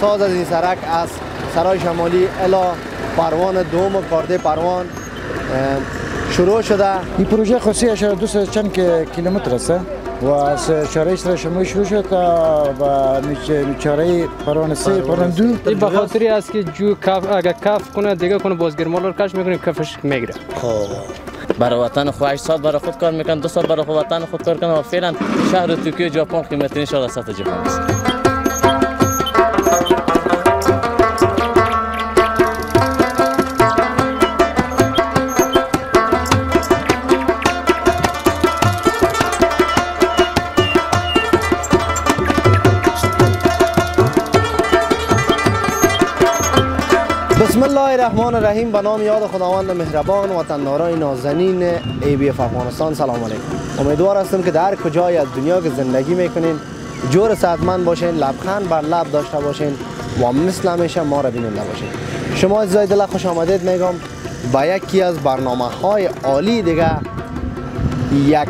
ساز از این سرک از سرای شمالی الا پروان دوم کارده پروان اه، شروع شده. این پروژه خاصیش دوست چند که کیلومتر است و از چاره سر شما شروع شد به چاره پروان سه پروان دو. این به خاطری است که جو کف اگر کف کنه دیگه کنه بازگرمال رو کش می‌کنیم کفش می‌گیره. برای وطن خود 8 سال برای خود کار می‌کنن دو سال برای خود وطن خود کار کنن و فعلا شهر توکیو ژاپن قیمتترین شهر از سطح جهان است. الرحمن الرحیم به نام یاد خداوند مهربان و تندارای نازنین ای بی اف افغانستان سلام علیکم امیدوار هستم که در کجای از دنیا که زندگی می‌کنین جور صحتمند باشین لبخند بر لب داشته باشین و مثل همیشه ما را بیننده باشین شما عزیزای دل خوش آمدید میگم با یکی از برنامه های عالی دیگه یک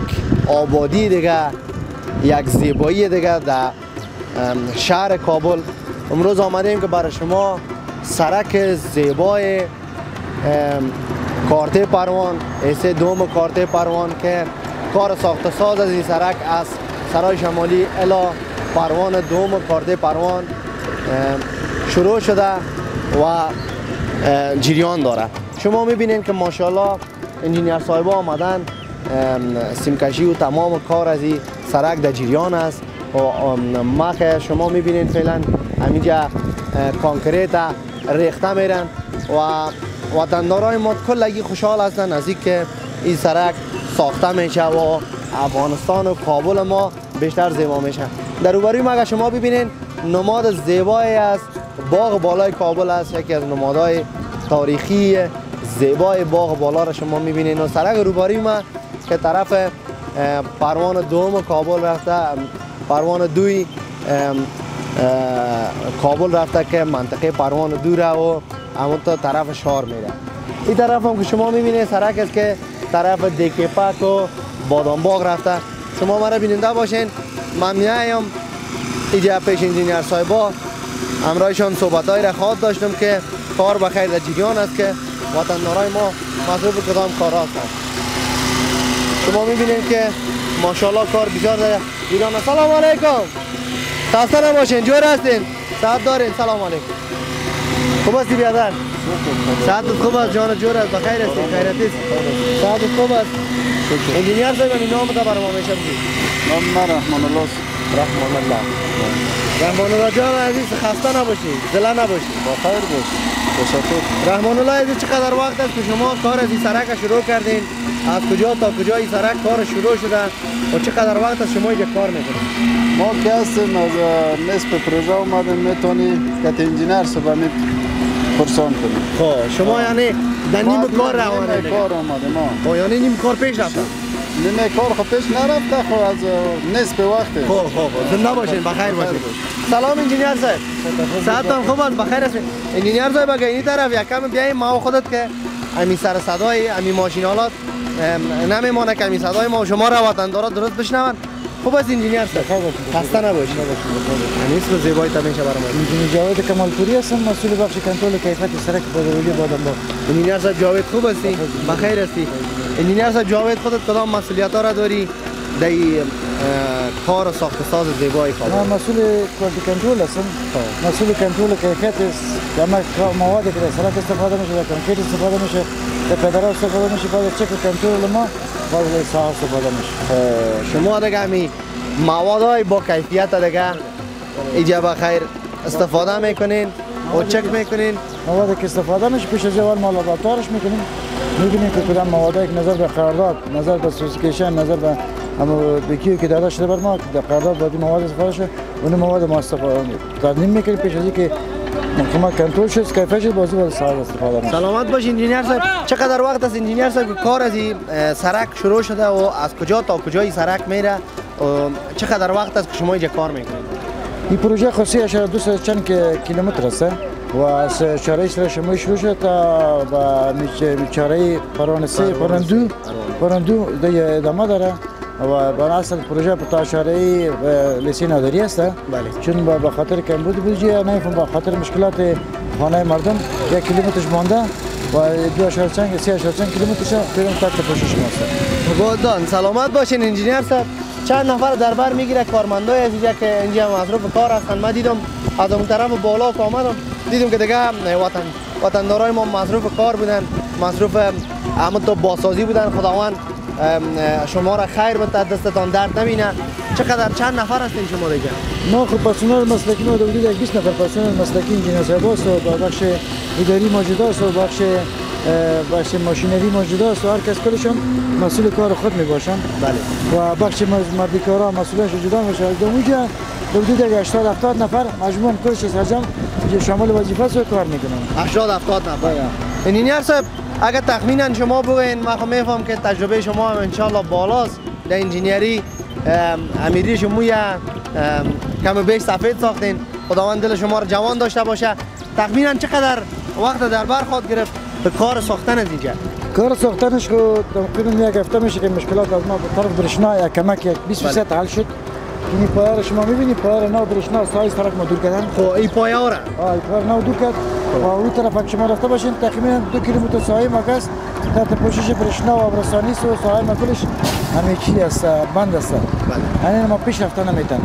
آبادی دیگه یک زیبایی دیگه در شهر کابل امروز آمدیم که برای شما سرک زیبای ام، کارته پروان ایسه دوم کارته پروان که کار ساخت ساز از این سرک از سرای شمالی الا پروان دوم کارته پروان شروع شده و جریان داره. شما می‌بینید که ماشاءالله انجینیر صاحبا آمدن سیمکشی و تمام کار از این سرک در جریان است. و که شما می‌بینید فعلا همینجا کانکریت ریخته میرن و وطندارای ما کلگی خوشحال هستن از اینکه این سرک ساخته میشه و افغانستان و کابل ما بیشتر زیبا میشه. در روبروی ما اگر شما ببینید نماد زیبایی است باغ بالای کابل است. یکی از نمادهای تاریخی زیبای باغ بالا را شما می‌بینید و سرک روبروی ما که طرف پروان دوم کابل رفته پروان دوی کابل رفته که منطقه پروان دوره و همون تا طرف شهر میره. این طرف هم که شما می‌بینید سرک است که طرف دیکپک و بادام باغ رفته. شما مرا بیننده باشین. من میایم اینجا پیش انجینیر صاحبا. همراهشان صحبت های را خواهد داشتم که کار بخیر در جریان است که وطندارای ما مصروف کدام کار هستند شما می‌بینید که ماشاءالله کار بسیار در ایران. سلام علیکم. خسته نباشین جور هستین. صحت دارین. سلام علیکم. خوب هستی بیادر؟ صحت خوب است. جان جور است. بخیر هستی خیرتی است صحت خوب است. انجینیر صاحب این نام بتا برام همیشه بگید نام من رحمان الله رحمان الله. رحمان الله جان عزیز خسته نباشی زله نباشی با خیر باش تشکر. رحمان الله عزیز چقدر وقت است که شما کار از این سرک شروع کردین؟ از کجا تا کجا این سرک کار شروع شده و چقدر وقت است شما اینجا کار می‌کنید ما که هستیم از نصف پروژه اومدیم می‌تونی که انجینر صبح می پرسان کنیم خب شما یعنی در نیم کار روانه نیمه کار آمده ما خب یعنی نیم کار پیش رفته نیمه کار خب پیش نرفته خب از نصف وقت. خب خب زنده باشین بخیر باشین. سلام انجینیر صاحب. خوب است بخیر هستین انجینیر صاحب اگه این طرف یکم بیایم ما خودت که امی سر صدای امی ماشین‌آلات ام، نمیمانه که امی صدای ما و شما را وطندارا درست بشنون. خوب است انجینیر صاحب خسته نباشید. همین اسم زیبایتان میشه برام انجینیر جاوید کمالپوری هستم. مسئول بخش کنترل کیفیت سرک بادولی بادام باغ انجینیر صاحب جاوید خوب هستی؟ بخیر هستی. انجینیر صاحب جاوید خودت کدام مسئولیت ها را داری؟ در کار و ساخت ساز زیبای کابل من مسئول کنترل هستم. مسئول کنترل کیفیت است. موادی که در سرک استفاده میشه در کنکریت استفاده میشه. میشه بعد از چک کنترل ما ساحه استفاده میشه. شما دیگه همی مواد با کیفیت دیگه اینجا بخیر استفاده می‌کنین و چک می‌کنین. موادی که استفاده میشه پیش از اول ما لابراتوارش می‌کنیم. می‌بینیم که کدام موادی که نظر به قرارداد نظر به سوسیکیشن نظر به همو بکیو که داده شده بر ما قرارداد باید این مواد استفاده شه اون مواد ما استفاده ترمیم می‌کنیم پیش از اینکه حکومت کنترل شد کیفیت بازی باید ساز استفاده سلامت باش انجینیر صاحب. چقدر وقت است انجینیر صاحب که کار از این سرک شروع شده و از کجا تا کجای سرک میره؟ و چقدر وقت است که شما اینجا کار می‌کنید؟ این پروژه خاصی اشاره دوست چند که کیلومتر است؟ و از چاره سر شما شروع شد تا و چاره پرانسه پراندو پراندو دیگه ادامه داره. و بر اصل پروژه به تا شاره لیسی نادری است بله. چون با به خاطر کمبود بودجه نمیفهم با خاطر مشکلات خانه مردم یک کیلومترش مانده و دو اشاره چند سه اشاره چند کیلومترش فعلا تحت پوشش ماست گلدان سلامت باشین انجینیر صاحب چند نفر در بر می‌گیره کارمندای اینجا که اینجا مصروف کار هستن من دیدم از اون طرف بالا که آمدم دیدم که دیگه وطن وطندارای ما مصروف کار بودن مصروف همه تو باسازی بودن خداوند شما را خیر بده دستتان درد نمینه. چقدر چند نفر هستین شما دیگه ما خب پرسنل مسلکی ما حدود یک 20 نفر پرسنل مسلکی انجینر صاحب است و بخش اداری موجود است و بخش بخش ماشینری موجود است و هر کس کلشون مسئول کار خود می باشن بله. و بخش مردی کارا مسئولش جدا میشه در اونجا حدود یک 80 70 نفر مجموع کلش سرجم شامل وظیفه است و کار می‌کنن. 80 70 نفر. انجینیر صاحب اگر تخمینا شما بگوین من خب میفهم که تجربه شما هم انشالله بالاست. در انجینیری ام، امیری شما یه ام، کم بیش سفید ساختین. خداوند دل شما رو جوان داشته باشه. تخمینا چقدر وقت در بر خواهد گرفت به کار ساختن از اینجا؟ کار ساختنش خو تقریبا یک هفته میشه که مشکلات از ما به طرف برشنا یک کمک یک 20 درصد حل شد. این پایار شما می‌بینی پایار نو برشنا سایه سرک ما دور کردن. خب این پایه ها را آه کار نو دو کرد. و اون طرف اگه شما رفته باشین تقریبا دو کیلومتر سایه مکس تحت پوشش برشنا و ابرسانی و سایه مکلش همه چی است بند است یعنی ما پیش رفته نمیتن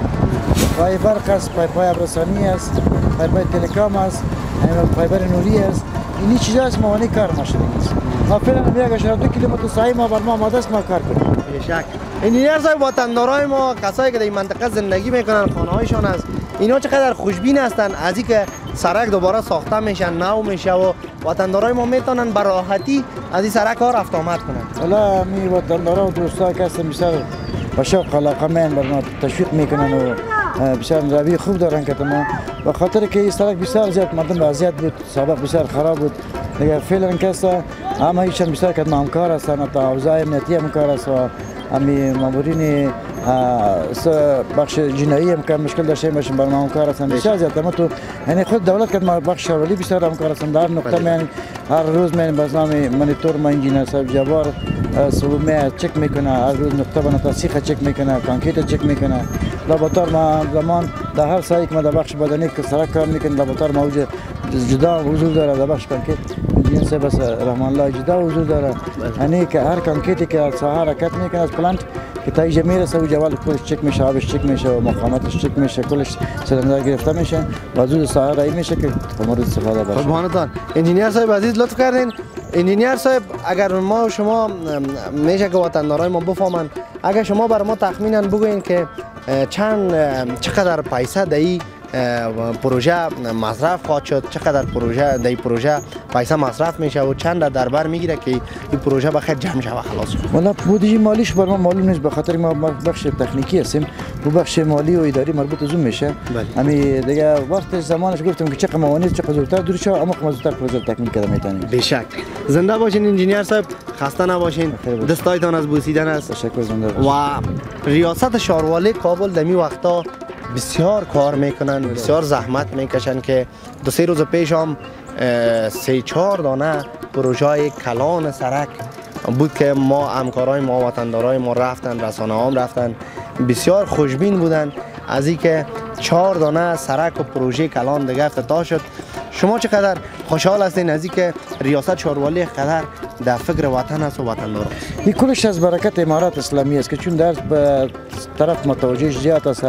پای برق است پای پای ابرسانی است پای پای تلکام است یعنی فایبر نوری است اینی چیزا است موانع کار ماشین است ما فعلا یک اشاره دو کیلومتر سایه ما بر ما آماده است ما کار کنیم. شک. انجینیر صاحب وطندارای ما کسایی که در این منطقه زندگی می‌کنن خانه هایشان است اینا چقدر خوشبین هستن از اینکه سرک دوباره ساخته میشه نو میشه و وطندارای ما می‌تونن به راحتی از این سرک ها رفت آمد کنن. حالا می وطندارا و دوستا که هستن بسیار با شوق علاقه من بر ما تشویق می‌کنن و بسیار روی خوب دارن که ما به خاطر که این سرک بسیار زیاد مردم به اذیت بود سابق بسیار خراب بود. دیگه فعلا کسا همه هیچ بسیار که همکار هستن تا اوضاع امنیتی همکار است و همی مامورین بخش جنایی هم که مشکل داشته باشیم بر ما همکار هستن بسیار زیاد اما تو یعنی خود دولت که ما بخش شورولی بسیار همکار هستن در نقطه من هر روز من برنامه مانیتور ما انجینر صاحب سلومه چک می‌کنه هر روز نقطه به نقطه چک می‌کنه کانکریت چک می‌کنه لاباتار ما زمان در هر سایه که ما در بخش بدنی که سرک کار می‌کنه لاباتار ما اوجه جدا حضور داره در بخش کانکریت صاحب بس رحمان الله جدا حضور داره یعنی که هر کانکریتی که از ساحه حرکت می‌کنه از plant که تا اینجا می‌رسه و جوال کلش چک میشه آبش چک میشه مقاومتش چک میشه کلش سلندر گرفته میشه و زود ساحه ready میشه که مورد استفاده باشه قربانتان انجینیر صاحب عزیز لطف کردین انجینیر صاحب اگر ما شما میشه که وطندارای ما بفهمن اگر شما بر ما تخمینا بگوین که چند چقدر این اه، پروژه مصرف خواهد شد. چقدر پروژه در این پروژه پیسه مصرف میشه و چند در دربر می‌گیره که این پروژه بخیر جمع شود. خلاص. والا بودجه مالیش بر ما معلوم نیست به خاطر ما ما بخش تکنیکی هستیم. و بخش مالی و اداری مربوط اون میشه. بله. همین دیگه وقت زمانش گفتم که چقدر موانع چقدر زودتر دور شو اما که زودتر پروژه تکمیل کرده می‌تونیم بشک. زنده باشین انجینیر صاحب. خسته نباشین. دستایتان از بوسیدن است. تشکر زنده. و ریاست شاروالی کابل در می وقتا بسیار کار می‌کنن بسیار زحمت می‌کشن که دو سه روز پیش هم سه چهار دانه پروژه کلان سرک بود که ما همکارای ما وطندارای ما رفتن رسانه هم رفتن بسیار خوشبین بودن. از اینکه چهار دانه سرک و پروژه کلان دیگه افتتاح شد. شما چقدر خوشحال هستین از اینکه ریاست شاروالی قدر در فکر وطن است و وطندار است؟ این کلش از برکت امارات اسلامی است که چون در طرف متوجه زیاد است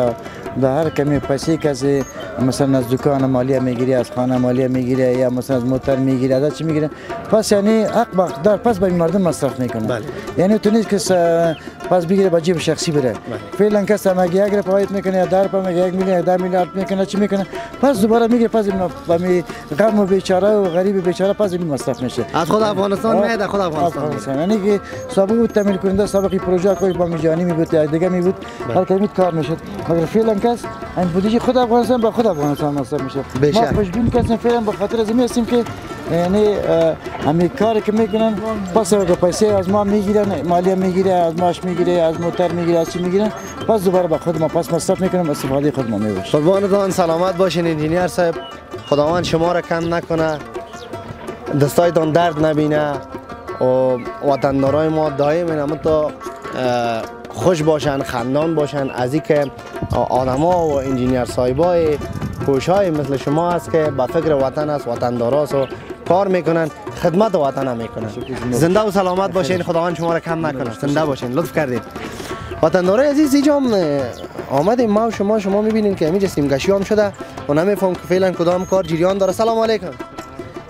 در هر کمی پیسه کسی مثلا از دکان مالیه می‌گیری از خانه مالیه می‌گیری یا مثلا از موتر می‌گیری از چی می‌گیری. پس یعنی حق در پس به این مردم مصرف می‌کنه. بله. یعنی تو نیست که پس بگیره با جیب شخصی بره. فعلا کس هم اگه یک رفایت می‌کنه یا در پا میگه یک میلیون ده میلیارد می‌کنه چی می‌کنه؟ پس دوباره میگه پس این غم و بیچاره و غریب بیچاره پس این مصرف میشه. از خود افغانستان میاد خود افغانستان یعنی که سابق بود تامین کننده سابقی پروژه کوئی با میجانی می بود دیگه می بود هر کمی کار می‌شد. مگر فعلا کس این بودجه خود افغانستان به خود افغانستان مصرف میشه. بشه. ما خوشبین کسیم فعلا به خاطر از هستیم که یعنی همین کاری که می‌کنن پس اگه پیسه از ما می‌گیرن مالیه می‌گیره از ماش می‌گیره از موتر می‌گیره از چی می‌گیرن پس دوباره به خود ما پس مصرف می‌کنیم استفاده خود ما می‌باشه قربانتان سلامت باشین انجینیر صاحب. خداوند شما را کم نکنه. دستایتان درد نبینه. و وطندارای ما تو اه، خوش باشن خندان باشن. از اینکه آدما و انجینیر صاحبای کوشای مثل شما است که با فکر وطن است وطنداراست و کار می‌کنن خدمت وطن هم می‌کنن. زنده و سلامت باشین. خداوند شما را کم نکنه. زنده باشین. لطف کردین. وطندارای عزیز اینجا هم آمدیم. ما و شما شما می‌بینین که همینجا سیم‌کشی هم شده. و نمیفهم که فعلا کدام کار جریان داره. سلام علیکم.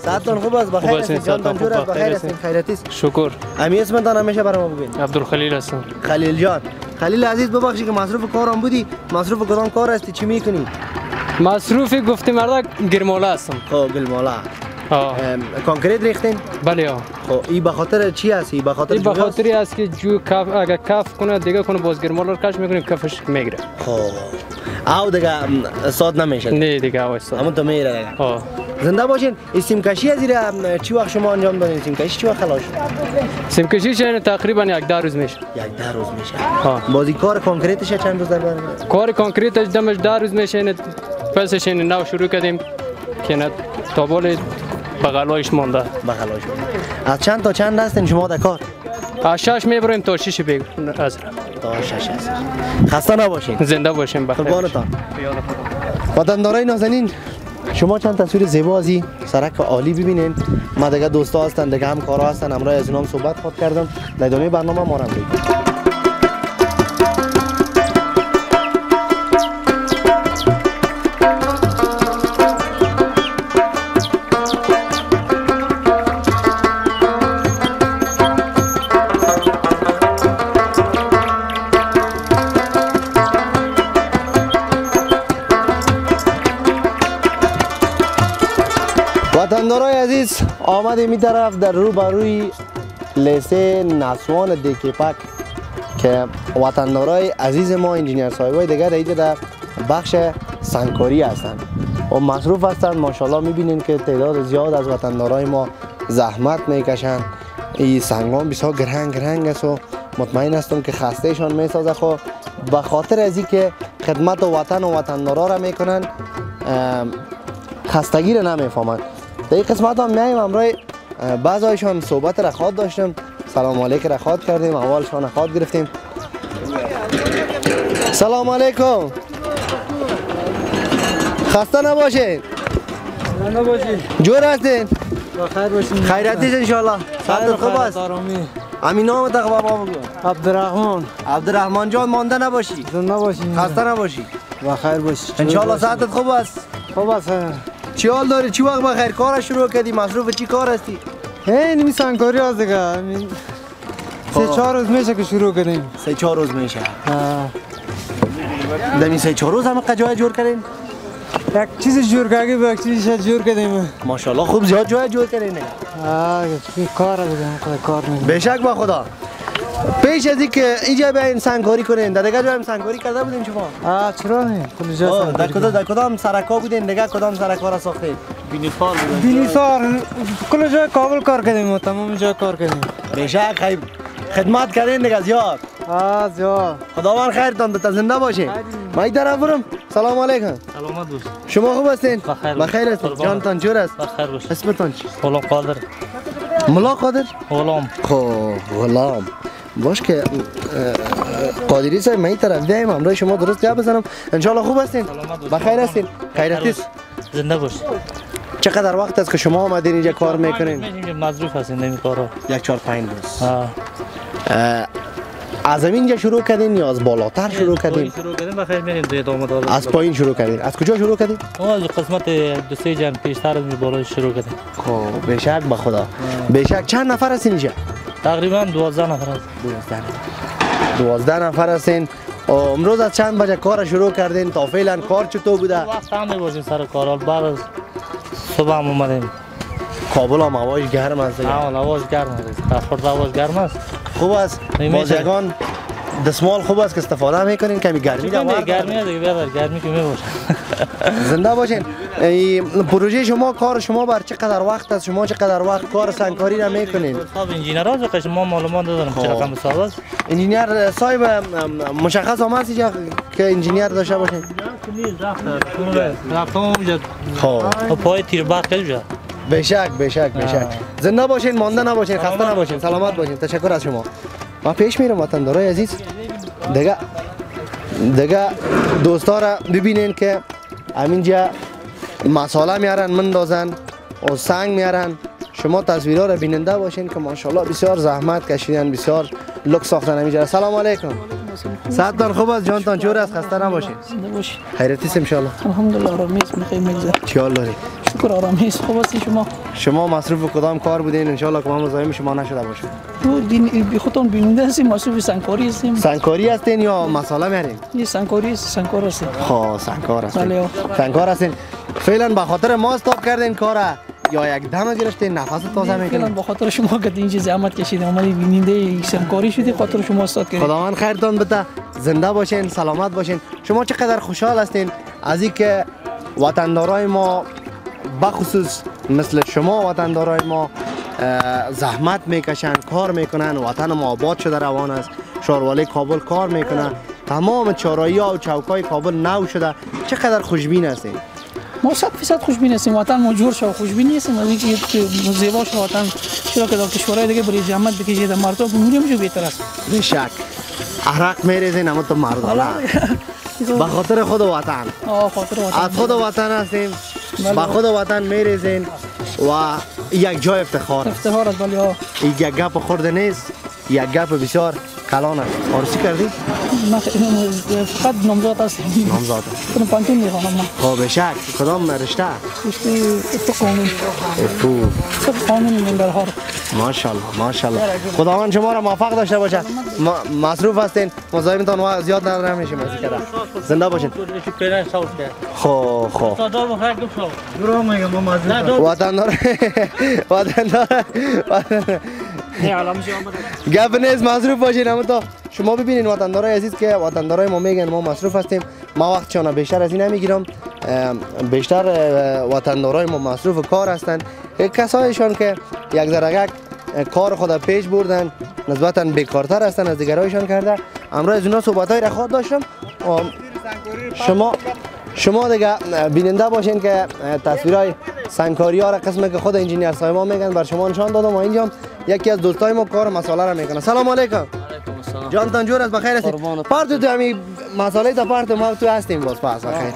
ساعتتان خوب است بخیر هستین، جانتان جور است بخیر هستین خیرتی است شکر امی اسمتان همیشه برای ما بگین عبدالخلیل هستم خلیل جان خلیل عزیز ببخشید که مصروف کارم بودی مصروف کدام کار هستی چی می‌کنی مصروف گفتی مردا گرماله هستم خب. ام، کانکریت ریختین؟ بله آه. خب این به خاطر چی است این به خاطر به جوی است؟ خاطری است که جو کف اگر کف کنه دیگه کنه باز گرماله رو کش می‌کنیم کفش می‌گیره. خب. او دیگه ساد نمیشه نه دیگه آوستا همون تو میره دیگه. آه. زنده باشین. سیم کشی از چی وقت شما انجام دادین؟ سیم کشی چی وقت خلاص شد؟ سیمکشی چه؟ تقریبا یک ده روز میشه. یک ده روز میشه. بازی کار کانکریتش چند روز در؟ کار کانکریتش دمش ده روز میشه. اینه پسش اینه نو شروع کردیم. که نه تابال بغلایش مانده. بخلاص شد از چند تا چند هستین شما در کار؟ از شش می‌بریم تا شیش بگ از تا شش هست. خسته نباشین. زنده باشیم بخیر. قربانتان وطندارای نازنین شما چند تصویر زیبا از این سرک عالی ببینین. ما دیگه دوستا هستن دیگه هم کارا هستن امروز از اونام صحبت خود کردم. در ادامه برنامه ما رو هم آمدیم این طرف در رو بروی لیسه نسوان دیکیپک که وطندارای عزیز ما انجینیر صاحبای دیگر اینجا در بخش سنگکاری هستند. و مصروف هستند. ماشاءالله می‌بینین که تعداد زیاد از وطندارای ما زحمت می‌کشند. این سنگان بسیار گرهنگ گرهنگ است و مطمئن هستم که خستهشان می‌سازه خو به خاطر از که خدمت وطن و وطندارا را می‌کنن خستگی رو نمی‌فهمن در این قسمت هم میایم امروز بعضایشان صحبت رخواد داشتم. سلام علیک رخواد کردیم. اولشان رخواد گرفتیم. سلام علیکم. خسته نباشین. نباشی جور هستین؟ بخیر باشین. خیرتیش انشالله ساعت خوب است. امین نام تا با ما بگو. عبدالرحمن. عبدالرحمن جان مانده نباشی. زنده باشین. خسته نباشی. بخیر باشی انشالله ساعتت خوب است. خوب است چی حال داری؟ چی وقت بخیر کار شروع کردی؟ مصروف چی کار هستی؟ این می سنگکاری هست دیگه. سه خب. چهار روز میشه که شروع کردیم سه چهار روز میشه. دمی سه چهار روز همه قجای جور کردین؟ یک چیز جور کردی به یک چیزش جور کردیم. ماشاءالله خوب زیاد جای جور کردین. آه کار دیگه؟ کار نمی بشک با خدا. پیش از اینکه اینجا بیاین سنگکاری کنین. در دیگه هم سنگکاری کرده بودین شما. آه چرا نه؟ جا آه، در کدام در کدام سرکا بودین؟ دیگه کدام سرکا را ساختین؟ بینی سار کل جای کابل کار کردیم و تمام جای کار کردیم. بشک خیلی خدمت کردین دیگه زیاد. آه زیاد. خداوند خیرتان بده زنده باشین. ما این طرف برم. سلام علیکم. سلامت دوست شما خوب هستین؟ بخیر. بخیر هستین. جانتان جور است؟ بخیر باش. اسمتان چی؟ غلام قادر. ملا قادر؟ غلام. خب غلام. باش که قادری صاحب من این طرف بیایم امروز شما درست جواب بزنم. انشالله خوب هستین. بخیر هستین. خیرتیست زنده باش. چقدر وقت است که شما آمدین اینجا کار می‌کنین؟ مظروف هستین نمی کارا. یک چهار پنج روز. از اینجا شروع کردین یا از بالاتر شروع کردین؟ شروع کردیم بخیر میریم دوی ادامه دار از پایین شروع کردین. از کجا شروع کردین؟ از قسمت دو سه جن پیشتر از بالا شروع کردیم. خب بشک به خدا. بشک چند نفر هستین اینجا؟ تقریبا 12 نفر است دوازده نفر. هستین. امروز از چند بجه کار شروع کردین؟ تا فعلا کار چطور بوده؟ وقت هم می‌باشیم سر کار. حال بعد از صبح هم اومدیم. کابل هم هوایش گرم است. اول هواش گرم است. تفرد هواش گرم است. خوب است. بازیگان دستمال خوب است که استفاده می‌کنین کمی گرمی در گرمی دیگه برادر گرمی که می‌باشه. زنده باشین. پروژه شما کار شما بر چقدر وقت است؟ شما چقدر وقت کار سنگکاری را می‌کنین؟ صاحب انجینر ها که شما معلومات دادن چه رقم سال است. انجینیر صاحب مشخص آمد اینجا که انجینیر داشته باشین. اونجا خب پای تیر برق کجا بشک بشک بشک زنده باشین مانده نباشین خسته نباشین. سلامت باشین. تشکر از شما. ما پیش میرم وطندارای عزیز. دیگه دیگه دوستا را ببینین که همینجا مساله میارن مندازن و سنگ میارن. شما تصویرها را بیننده باشین که ماشاءالله بسیار زحمت کشیدن بسیار لک ساختن همینجا سلام علیکم. صحتتان خوب است جانتان. چور است؟ خسته نباشین. زنده باشی خیرتیست انشالله الحمدلله آرامی است می‌خوای میگذر چیال داری شکر آرامی است خوب هستی شما. شما مصروف کدام کار بودین؟ انشالله که ما مزاحم شما نشده باشیم. تو دین بی خودتون بیننده هستیم مصروف سنگکاری هستیم سنگکاری هستین یا مساله میارین؟ یه سنگکاری است سنگکار هستیم خب سنگکار هستین. بله. سنگکار هستین. فعلا به خاطر ما استاپ کردین کارا. یا یک دم گرفتین نفس تازه فعلا می‌کنین با خاطر شما که اینجا زحمت کشیدیم اومدی بیننده سنگکاری شدی خاطر شما استاد کردیم خداوند خیرتان بده. زنده باشین سلامت باشین. شما چقدر خوشحال هستین؟ از اینکه وطندارای ما بخصوص مثل شما وطندارای ما زحمت می‌کشن کار می‌کنن وطن ما آباد شده روان است. شاروالی کابل کار می‌کنه. تمام چارایی ها و چوکای کابل نو شده. چقدر خوشبین هستین؟ ما صد فیصد خوشبین هستیم. وطن ما جور شو خوشبین هستیم از اینکه که زیبا شو وطن. چرا که در کشورهای دیگه برای زحمت بکشید مردم میگم جو بهتر است. بشک عرق میریزین اما تو مردانه. به خاطر خود وطن. آه خاطر وطن. از خود وطن هستیم. به خود وطن میریزین و یک جای افتخار. است افتخار است ولی این یک گپ خورده نیست یک گپ بسیار کلان است. آرسی کردی؟ من فقط نامزاد هستیم نامزاد کنم پانتون می‌خوام من خب بشک کدام رشته؟ رشته تو قانون تو تو قانون ننگرهار ماشاءالله ماشاءالله خداوند شما را موفق داشته باشه مصروف هستین مزاحمتان زیاد نداره میشیم از این کده زنده باشین خب خب وطندار وطندار وطن- گپ نیست مصروف باشین اما تا. شما ببینین وطندارای عزیز که وطندارای ما میگن ما مصروف هستیم. ما وقت چانه بیشتر از این نمی‌گیرم. بیشتر وطندارای ما مصروف کار هستند اه، کسایشان که یک درگک کار خود پیش بردن نسبتا بیکارتر هستن از دیگرایشان کرده. امروز از اینا صحبت های خواهد داشتم. ام، شما شما دیگه بیننده باشین که تصویرهای سنگکاری ها را قسمی که خود انجینیر صاحب ما میگن بر شما نشان دادم و اینجا یکی از دوستای ما کار مسئله را می‌کنه. سلام علیکم. جان تنجور است بخیر هستی پارت تو همی مسئله تا پارت ما تو هستیم باز پس بخیر.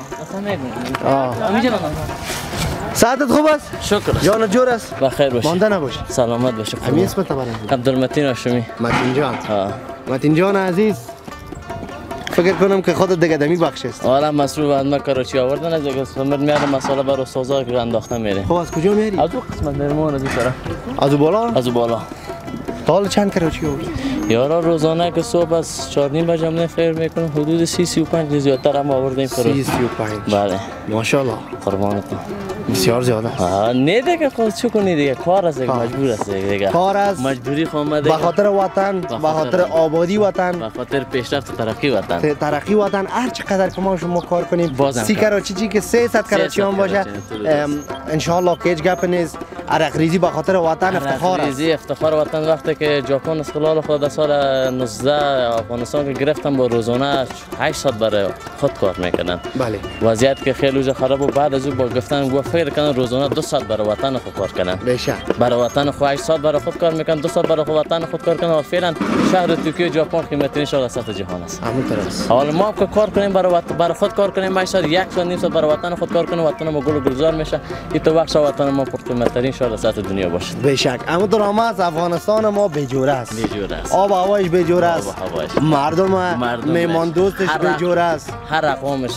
ساعتت خوب است؟ شکر جان جور است؟ بخیر باشی. مانده نباش سلامت باشی. همی اسمت برام عبدالمتین هاشمی. متین جان. ها متین جان عزیز. فکر کنم که خودت دیگه دمی بخش است آره مصروف از ما کراچی آوردن؟ از دیگه سمت میاد مسئله بر استادا که انداخته میره. خب از کجا میری از اون قسمت میرمون از این طرف. از بالا؟ از بالا. حالا چند کراچی آوردی یارا روزانه که صبح از چهار نیم بجه من خیر می‌کنم. حدود سی سی و پنج زیادتر هم آوردیم سی کراچی. سی و پنج. بله. ماشاءالله. قربانتون. بسیار زیاده آه، نه دیگه خود چه کنی دیگه؟ کار است. مجبور است دیگه کار است. مجبوری خواهد به خاطر وطن به خاطر آبادی وطن. به خاطر پیشرفت و ترقی وطن. ترقی وطن. هر چقدر که ما شما کار کنیم سی. کراچی چی که 300 کراچی هم باشه. ان شاء الله که هیچ گپ نیست. عرق ریزی به خاطر وطن افتخار است. ریزی افتخار وطن وقتی که ژاپن استقلال خود در سال 19 افغانستان که گرفتن با روزانه 8 ساعت برای خود کار می‌کردن. بله. وضعیت که خیلی اوجا خراب و بعد از او با گفتن گفت فکر کردن روزانه دو ساعت برای وطن خود کار کردن. بشه. برای وطن خود 8 ساعت برای خود کار می‌کنن دو ساعت برای خود وطن خود کار کردن و فعلا شهر توکیو ژاپن قیمتین شهر سطح جهان است. همون طرف است. حالا ما که کار کنیم برای وطن برای خود کار کنیم 8 ساعت یک ساعت نیم ساعت برای وطن خود کار کنیم وطن ما گل گلزار میشه. این تو بخش وطن ما پرقیمترین شهر سطح دنیا باشه. بشک. اما درامه از افغانستان ما بجوره است. بیجور است. آب هوایش بجوره آب و است. مردم. میمان دوستش. بجوره است. هر اقوامش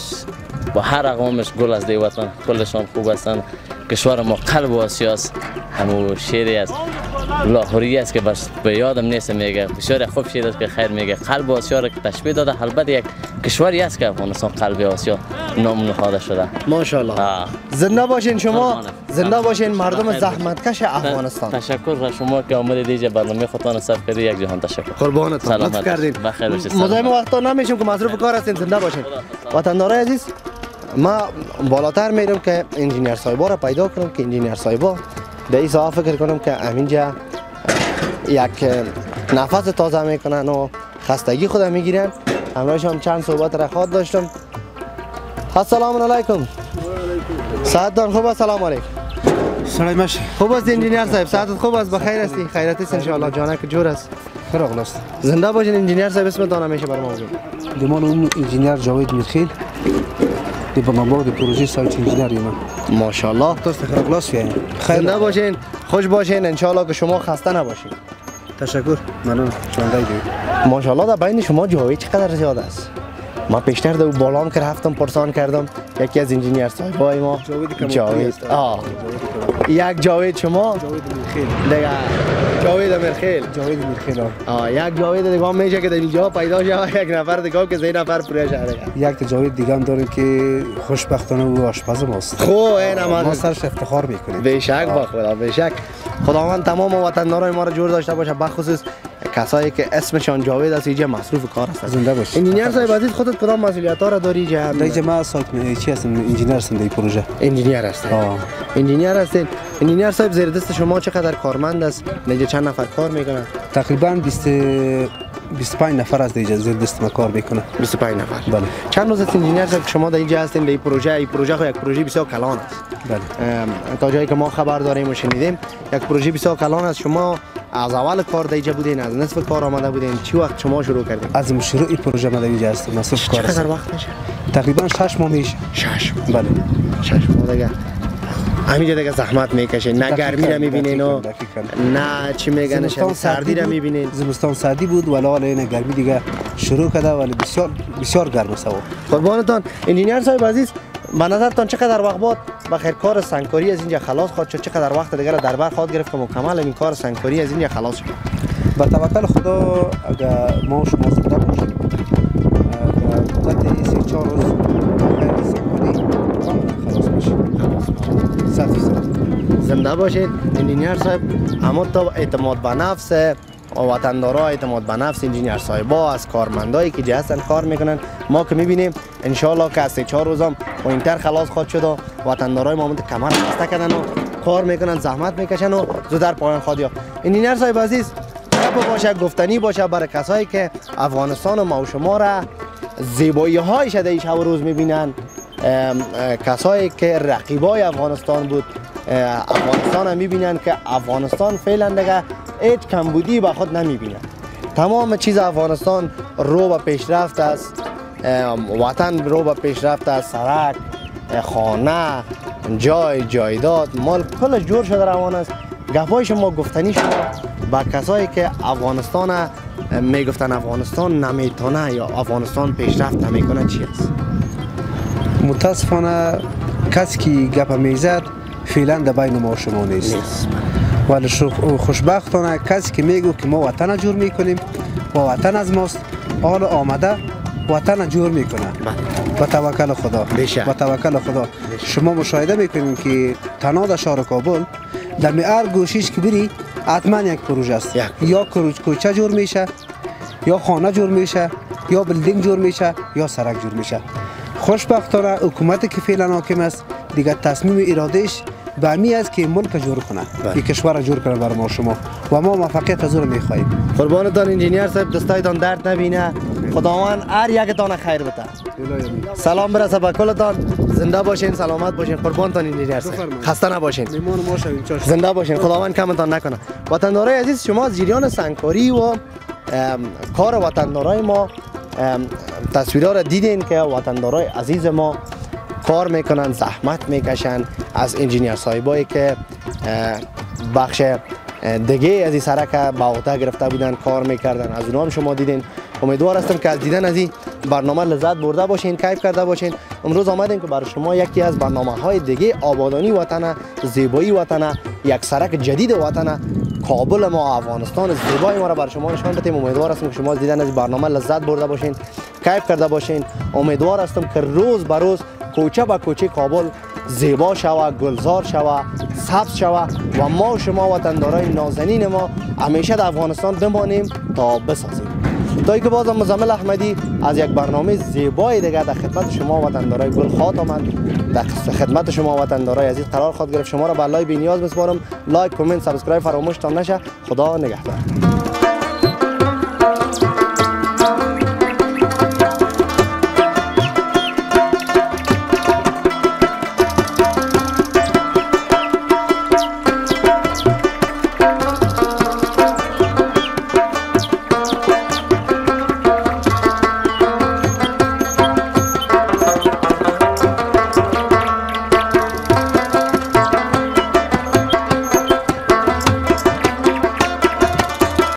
با هر اقوامش گل از دی وطن کلشان خوب هستن. کشور ما قلب و آسیاست همو شیری است لاهوری است که بس به یادم نیست میگه. بسیار خوب شیر است که خیر میگه. قلب آسیا را که تشبیه داده البته یک کشوری است که افغانستان قلب آسیا نام نهاده شده. ماشاءالله. زنده باشین شما. قربانت. زنده باشین مردم. زحمتکش افغانستان. تشکر را شما که آمدید اینجا برنامه خودتان صرف کردی. یک جهان تشکر. سلامت لطف کردین. بخیر باشید. مزاحم وقتا نمیشیم که مصروف کار هستین. زنده باشین. وطندارای عزیز ما بالاتر میرم که انجینیر صاحبا را پیدا کنم که انجینیر صاحبا در این ساعت فکر کنم که همینجا یک نفس تازه می‌کنن و خستگی خود می‌گیرن. همراهش هم چند صحبت خواهد داشتم. السلام علیکم. ساعتتان خوب است؟ سلام علیکم. ستړی مشه خوب است انجینیر صاحب؟ ساعتت خوب است؟ بخیر هستی؟ خیرت است ان شاء الله جانک جور است. خیر است. زنده باشین انجینیر صاحب. اسمتان همیشه بر ما بگو. د مال اون انجینیر جاوید میرخیل. د برنامه د پروژه سایت انجینیر یم ماشاءالله. تاسو خیر خلاص یې زنده باشین خوش باشین. ان که شما خسته نباشین تشکر. ممنون دی ماشاءالله در بین شما جاوید چقدر زیاد است. ما پیشتر دو بالام که رفتم پرسان کردم. یکی از انجینیر صاحبای ما. جاوید. آه. یک جاوید شما؟ جاوید میرخیل. دیگه. جاوید امرخیل جاوید میرخیل. آه یک جاوید دیگه هم میشه که در اینجا پیدا شه. یک نفر دیگه که سه نفر پوره شه. دیگه. یک تا جاوید دیگه هم داریم که خوشبختانه او آشپز ماست. خو این ما سرش افتخار می‌کنیم. بیشک با خدا بیشک خداوند تمام وطندارای ما رو جور داشته باشه. بخصوص کسایی که اسمشان جاوید است اینجا مصروف کار هستند زنده باشی. انجینیر صاحب عزیز خودت کدام مسئولیت ها را داری اینجا دیگه ما می- چی هستم؟ انجینیر هستم در پروژه. انجینیر آه. انجینیر هستین. انجینیر صاحب زیر دست شما چقدر کارمند است؟ اینجا چند نفر کار می‌کنن؟ تقریبا 20 25 نفر از دیگه زیر دست ما کار می‌کنه. 25 نفر. بله. چند روز است انجینیر صاحب؟ شما در اینجا هستین در این پروژه این پروژه خو یک پروژه بسیار کلان است. بله. تا جایی که ما خبر داریم و شنیدیم یک پروژه بسیار کلان است. شما از اول کار دیجا بودین از نصف کار آمده بودین. چی وقت شما شروع کردین؟ از شروع این پروژه ما اینجا هستم مصروف کار چقدر وقت میشه؟ تقریبا 6 ماه میشه. شش بله. شش ماه دیگه. همینجا دیگه زحمت می‌کشین نه گرمی را می‌بینین و. نه چی میگن سردی را بود. می‌بینین زمستان سردی بود ولی حالا این گرمی دیگه شروع کرده ولی بسیار بسیار گرم است قربانتان انجینیر صاحب عزیز به نظرتان چقدر وقت بعد بخیر کار سنگکاری از اینجا خلاص خواهد شد. چقدر وقت دیگه در بر خواهد گرفت که مکمل این کار سنگکاری از اینجا خلاص شد. با توکل خدا اگر ما شما زنده باشیم. زنده باشید انجینیر صاحب اما تا اعتماد به نفس وطندارا اعتماد به نفس انجینیر صاحبا از کارمندایی که هستن کار می‌کنن. ما که می‌بینیم ان که از سه چهار روزم و اینتر خلاص خواهد شد و وطندارای ما کمر بسته کردن و کار می‌کنن زحمت می‌کشن و زودتر پایان خواهد یافت. انجینیر صاحب عزیز باشه گفتنی باشه برای کسایی که افغانستان و ما و شما را زیبایی های شده شب و روز می‌بینن. کسایی که رقیبای افغانستان بود. افغانستان هم می‌بینن که افغانستان فعلا دیگه هیچ کمبودی به خود نمی‌بینن. تمام چیز افغانستان رو به پیشرفت است وطن رو به پیشرفت است سرک خانه جای جایداد مال کلش جور شده روان است. گپای شما گفتنی شما با کسایی که افغانستان می‌گفتن افغانستان نمی‌تونه یا افغانستان پیشرفت نمی‌کنه چی است؟ متاسفانه کسی که گپ می‌زد فعلا در بین ما شما نیست. ولی شو- خوشبختانه کسی که میگو که ما وطن جور می‌کنیم و وطن از ماست. حال آمده وطن جور می‌کنه. با توکل خدا. با توکل خدا. شما مشاهده می‌کنیم که تنها در شهر کابل در هر گوشش که بری حتما یک پروژه است. یا کوچه جور میشه یا خانه جور میشه یا building جور میشه یا سرک جور میشه. خوشبختانه حکومتی که فعلا حاکم است دیگه تصمیم ارادهش به امی است که ملک جور کنه. بله. این کشور جور کنه برای ما شما. و ما موفقیت از او رو می‌خواهیم. قربانتان انجینیر صاحب دستایتان درد نبینه. خداوند هر یکتان خیر بده. سلام برسه به کلتان زنده باشین سلامت باشین. قربانتان انجینیر صاحب. خسته نباشین. زنده باشین. خداوند کمتان نکنه. وطندارای عزیز شما از جریان سنگکاری و کار وطندارای ما تصویرها را دیدین که وطندارای عزیز ما کار می‌کنن زحمت می‌کشن از انجینیر صاحبایی که بخش دیگه از این سرک به عهده گرفته بودن کار می‌کردن. از اونها هم شما دیدین. امیدوار هستم که از دیدن از این برنامه لذت برده باشین کیف کرده باشین. امروز آمدیم که برای شما یکی از برنامه های دیگه آبادانی وطن زیبایی وطن یک سرک جدید وطن کابل ما افغانستان زیبای ما را بر شما نشان بدیم. امیدوار هستم که شما دیدن از برنامه لذت برده باشین کیف کرده باشین. امیدوار هستم که روز به روز کوچه به کوچه کابل زیبا شوه گلزار شوه سبز شوه و ما و شما وطندارای نازنین ما همیشه در افغانستان بمانیم تا بسازیم. تا اینکه بازم مزمل احمدی از یک برنامه زیبای دیگه در خدمت شما وطندارای گل خواهد آمد. در خدمت شما وطندارای عزیز قرار خواهد گرفت. شما را به الله بی نیاز میسپارم like comment subscribe فراموش نشه. خدا نگهدار.